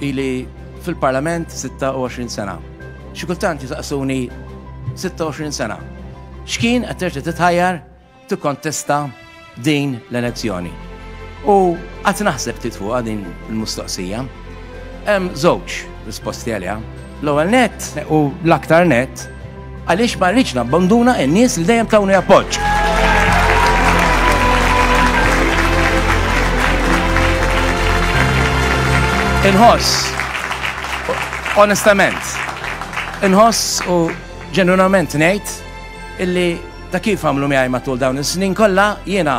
Ili fil-Parlament 26 sena. Xi kultant jisaqsuni 26 sena. X'kien qed terġa' titħajjar tikkontesta din l-elezzjoni. U qatt naħseb tit fuqha din il-mistoqsija. Hemm żewġ risposti għaliha. L-ewwel nett u l-aktar nett għaliex ma rridx nabbanduna n-nies li dejjem tawni appoġġ. Inħoss, onestament, inħoss u ġenwinament ngħid illi ta' kif għamlu miegħi matul dawn is-snin kollha jiena